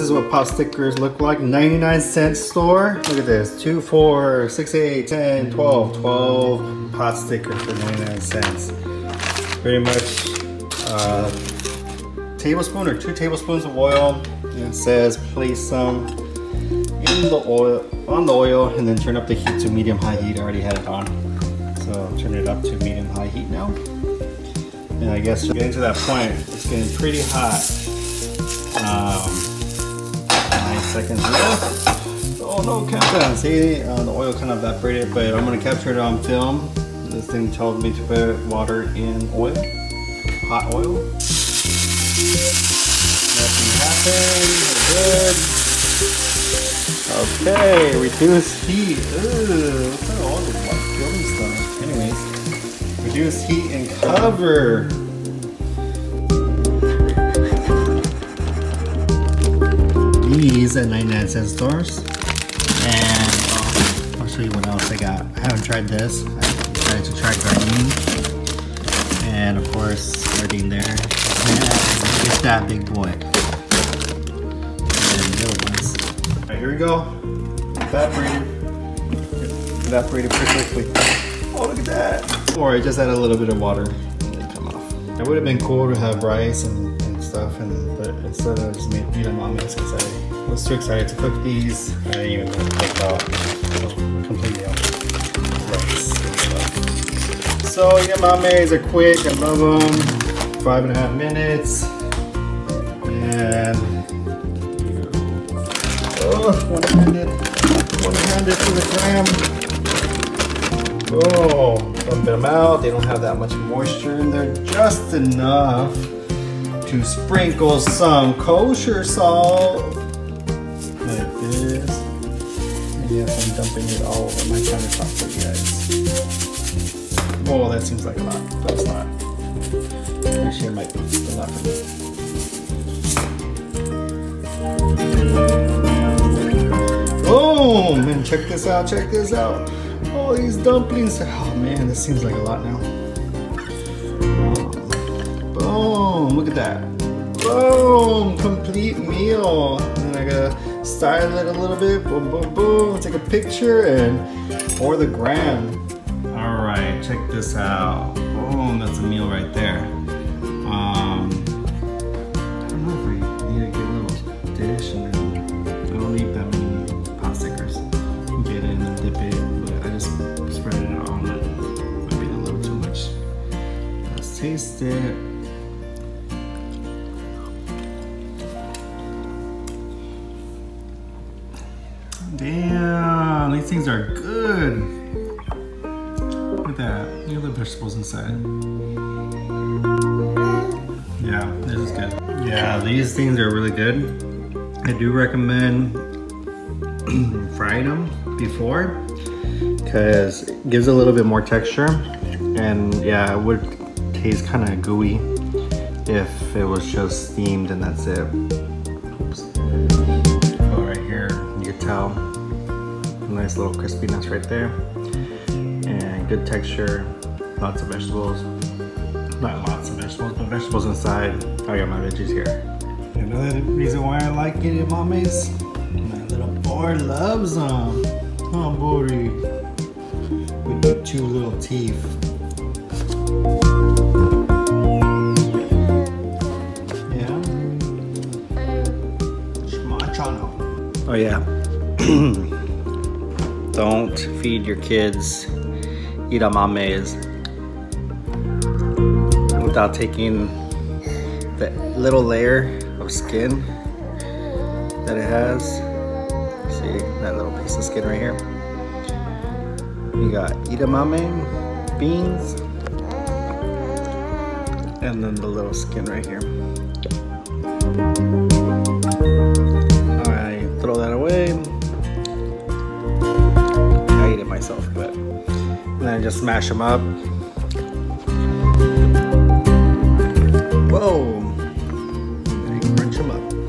this is what pot stickers look like. 99 cent store. Look at this. 2, 4, 6, 8, 10, 12. 12 pot stickers for 99 cents. Pretty much uh, tablespoon or two tablespoons of oil. And it says place some in the oil on the oil and then turn up the heat to medium high heat. I already had it on. So turn it up to medium high heat now. And I guess getting to that point, it's getting pretty hot. Um, nine seconds left. Oh no, countdown. See, uh, the oil kind of evaporated, but I'm gonna capture it on film. This thing told me to put water in oil, hot oil. Nothing happened, good. Okay, reduce heat. Ooh, what's that all building stuff? Anyways, reduce heat and cover. These at 99 cent stores. And uh, I'll show you what else I got. I haven't tried this. I decided to try Gardein. And of course, sardine there. And it's that big boy. Other ones here we go. Evaporated. Evaporated pretty quickly. Oh, look at that. Or I just add a little bit of water and they come off. It would have been cool to have rice and, and stuff, and but instead I just made edamames because I was too excited to cook these. I didn't even think about completely rice So edamames are quick. I love them. Five and a half minutes. And Oh, one-handed, one-handed to the gram. Oh, dump them out. They don't have that much moisture in there, just enough to sprinkle some kosher salt Yes, I'm dumping it all over my countertop for you guys. Oh, that seems like a lot, but it's not. Actually, it might be a lot for me. Boom! And check this out, check this out. All these dumplings. Oh man, this seems like a lot now. Boom! Look at that. Boom! Complete meal. And I gotta style it a little bit. Boom, boom, boom. Take a picture and for the gram. All right, check this out. Boom, that's a meal right there. Um, I don't know if I need to get a little dish and then I don't need that many stickers. Get in and dip it, but I just spread it on it. Might be a little too much. Let's taste it. Damn, these things are good. Look at that. Look at the vegetables inside. Yeah, this is good. Yeah, these things are really good. I do recommend frying them before because it gives a little bit more texture and yeah it would taste kind of gooey if it was just steamed and that's it Oops. Right here you can tell nice little crispiness right there and good texture lots of vegetables not lots of vegetables but vegetables inside I got my veggies here another reason why I like it little boy loves them. Oh, Booty. With two little teeth. Yeah. Schmachano. Oh, yeah. Don't feed your kids edamames without taking the little layer of skin that it has See that little piece of skin right here? You got edamame, beans, and then the little skin right here. Myself, but and then I just smash them up. Whoa! crunch them up.